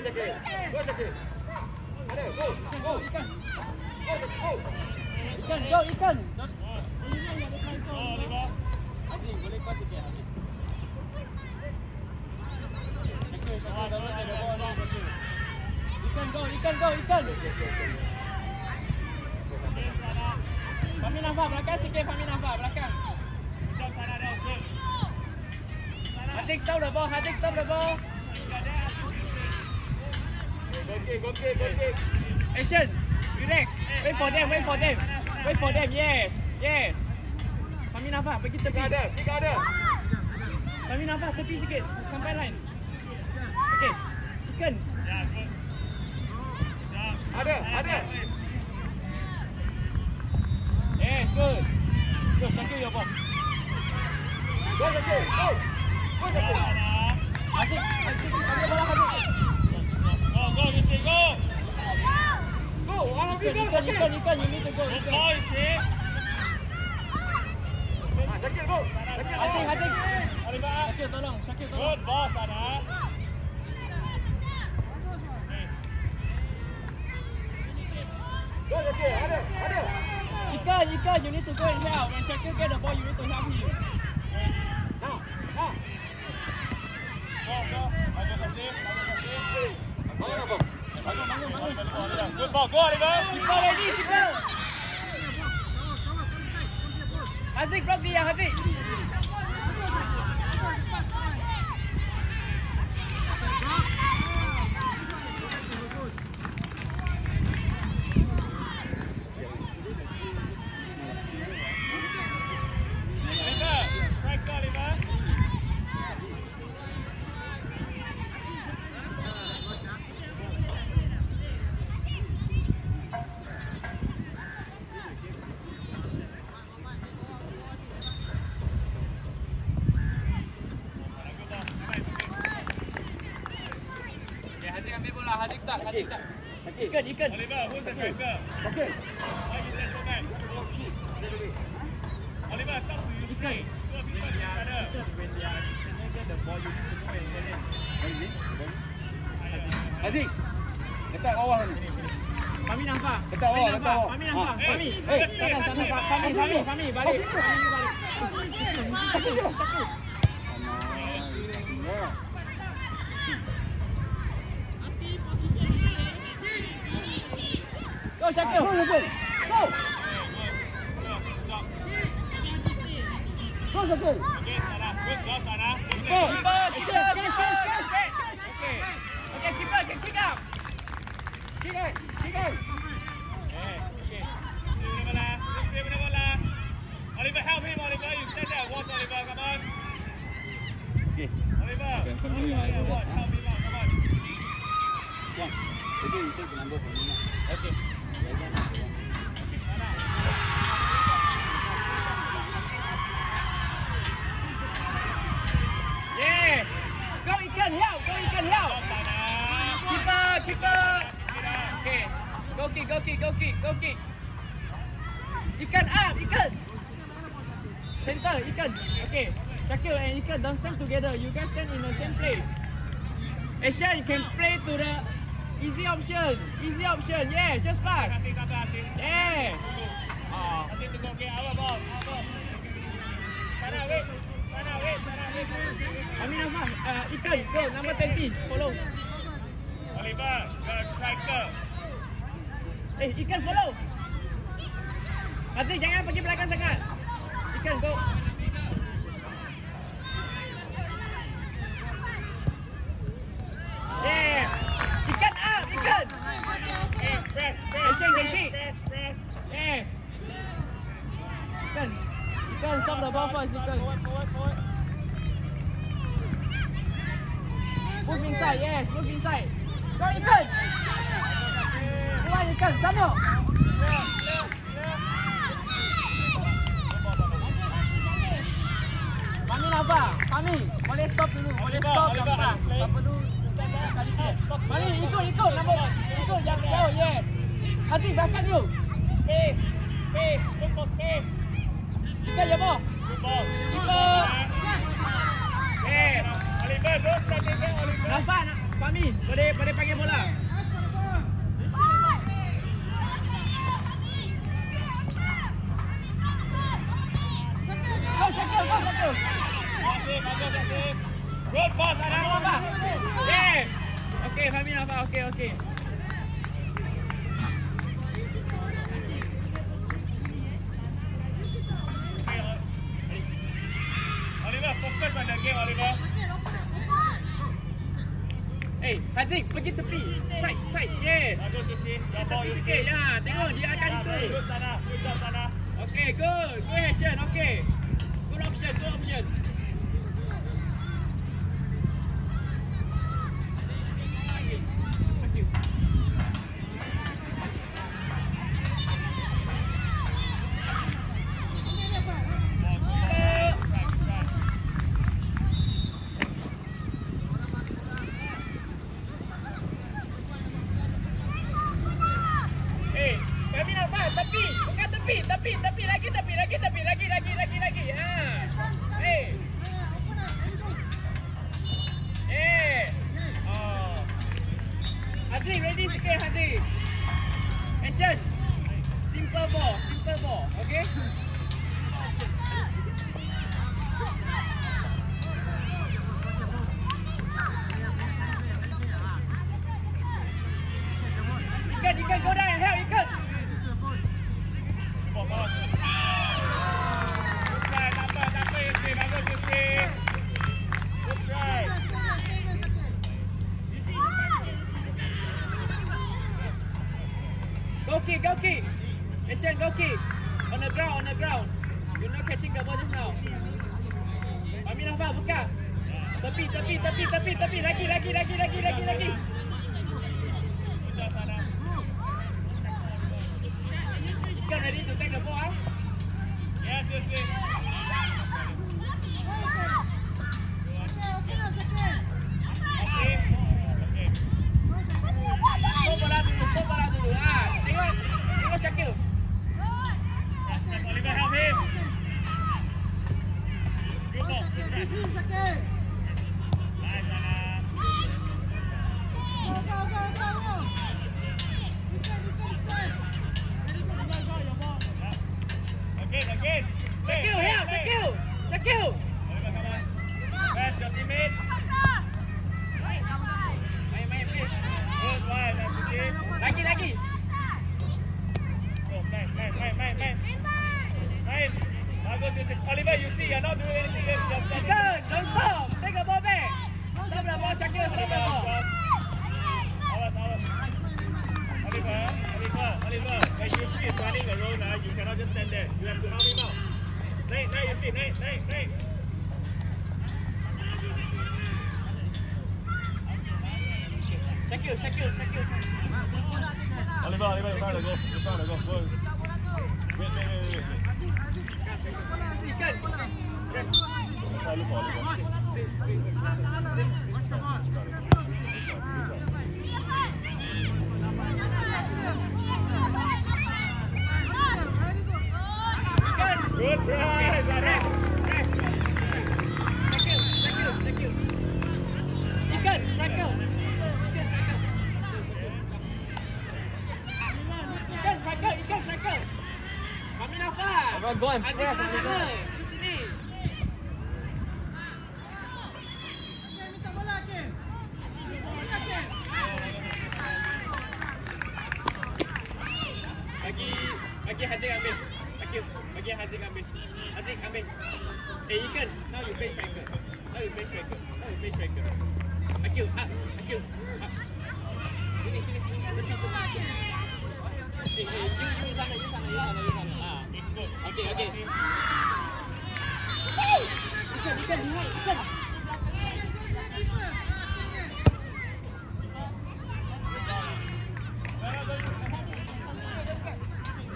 Ikan. Go. Ikan, ikan. Dah dah dah dah go ikan, go ikan. Fahmi nampak belakang sikit, Fahmi nampak belakang. Hadik stop the ball, Hadik stop the ball. Go kick, go kick, go kick. Action. Relax. Wait for them, wait for them. Wait for them. Yes. Yes. Fahmi nampak, pergi tepi. ada, kick ada. Fahmi nampak, tepi sikit. Sampai line. Okay. Ikan. Ada, ada. Yes, good. Good, Syakir your ball. Go Syakir, go. Go Syakir. Hadik, Hadik, ambil bola Hadik. Go, go, Rizky, go. Go, all of you Ikan, go ikan, Syakir. ikan, ikan. You need to go. Good Ikan. ball, Rizky. Ah, Syakir go. Syakir go. Hadik, Hadik. Oliver. Syakir tolong, Syakir tolong. Good ball sana. Go Syakir, ada, ada. Ikan, ikan, you need to go and help. When Syakir get the ball, you need to help him. Now, now. Go, go. Bagus, Aziz. Bagus, Aziz. Bangun apa? Bangun, bangun, bangun. Good ball, go Oliver. Keeper ready, keeper. Haziq block dia, Haziq. Start, start. Ikan, ikan. Oliver, who's the striker? Syakir. Why is that so bad? Oliver, talk to you straight. Two of you together. Aziz. Letak bawah ni. Fahmi nampak. Letak bawah, letak nampak. bawah. Fahmi nampak. Ah. Fahmi. Eh, sana, sana. Fahmi, Fahmi, Fahmi. Balik. Fahmi balik. Mesti satu, mesti satu. Go, Syakir. Go, go, go. Go Syakir. Okay, Sana. Good ball, Sana. Go. Keeper, keeper, keeper. Okay. Okay, keeper, can kick out. Kick out, kick out. Okay, okay. Sini bola. Sini bola. Oliver, help him, Oliver. You stand there. Watch Oliver. Come on. Okay. Oliver. Okay, continue. Watch, yeah, watch. Help him out. Come on. One. Jadi you take the number from him. lah. Okay. Yeah. Go ikan help, go ikan. Sana. Keeper, keeper. Okay. Go kick, go kick, go kick, go kick. Ikan up, ikan. Center, ikan. Okay. Shakil and ikan stand together. You guys stand in the same place. Asian, you can play to the easy option. Easy option. Yeah, just pass. Yeah. Oh. Wait. Amin Afan, uh, ikan, go, number 20, follow. Oliver, the striker. Eh, ikan follow. Aziz, jangan pergi belakang sangat. Ikan, go. Yeah. Ikan up, ikan. Hey, can press, kick. Yeah. Stop the ball first, forward. Move inside, yes, move inside. Go, ikan. Go on, ikan, sama. Fahmi apa? Fahmi, boleh stop dulu. Boleh stop playing. Tak perlu kali ni. Ikut, ikut. Nombor, ikut, jangan jauh, yes. Hati, belakang dulu. Space, space, look space. Ikan, ya. Good ball. Keeper. Yes. Oliver, in there, Oliver. Nak- Fahmi. Boleh boleh panggil bola. Go Syakil, go Syakil. Bagus, bagus, bagus. Good pass, Adam. Yeah. Okey, Fahmi nampak. Okey, okey. Okay, good. Good action. Okay. Good option. Good option. Thank you. Eh, kami nampak tepi. Bukan tepi, tepi, tepi lagi, tepi lagi, tepi lagi, lagi, lagi, lagi. Ha. Eh. Eh. Oh. Haji, ready sikit Haji. Action. Simple ball, simple ball. Okay? Ikan, ikan, go down and help, ikan. Ball, ball. Good try, tak apa, tak apa, Yusi. Bagus, Yusi. Good try. Go kick, go kick. Kick. On the ground, on the ground. You're not catching the ball just now. Amin Afal, buka. Tepi, tepi, tepi, tepi, tepi. Lagi, lagi, lagi, lagi, lagi, lagi. Ikan ready to take the ball, ah? Yes, Yusi. Okay. Okay. Stop bola dulu, stop bola dulu. Ah, tengok, tengok Syakil. Yes, Oliver, help him. Good ball, good try. Nice, sana. Again, again. Play, Syakil, play, help, play. Syakil. Syakil. Oliver, come on. Pass your teammate. Main, main, please. Good one, that's the game. Lagi, lagi. Oh, nice, nice, nice, nice, nice. Nice. Bagus, you see. Oliver, you see, you're not doing anything. You're just standing. Ikan, don't stop. Take the ball back. Stop the ball, Syakil. Stop the Oliver, ball. stop. Awas, awas. Oliver, Oliver, Oliver, when you see is running a roll now, you cannot just stand there. You have to help him out. Naik, naik, you see, naik, naik, naik. Syakil, Syakil, Syakil. Oliver, Oliver, you gotta go. You gotta go. Go. Wait, wait, wait, wait. Ikan. Follow, follow, follow. Ikan. Good try, nafas. Abang go and Ada press, sana Abang. sana. Di sini. Bagi bagi Haziq ambil. Hakim, bagi Haziq ambil. Haziq ambil. Eh Ikan, now you play striker. Now you play striker. Now you play striker. Hakim, up. Hakim, up. Sini, sini, sini. Tepi, tepi. Eh, eh, you, you sana, you sana, you sana, you sana. Ah. Okay, okay. Ikan, ikan, behind, ikan.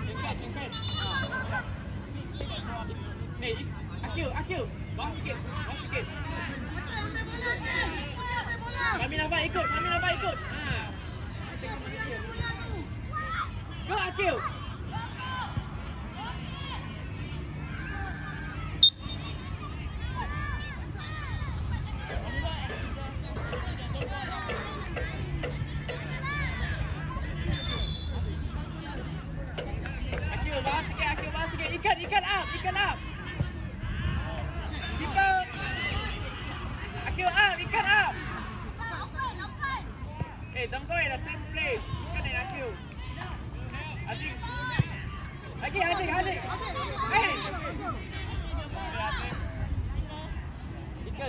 Ikan, ikan. Ah. Eh, Akil, Akil. Bawa sikit, bawa sikit. Kami nampak ikut, kami nampak ikut. Ha. Go Akil. Ikan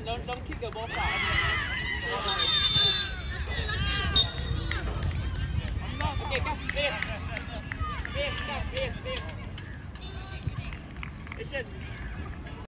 don't, don't kick the ball far. Okay, come, base. Base, come, base, base. Asian,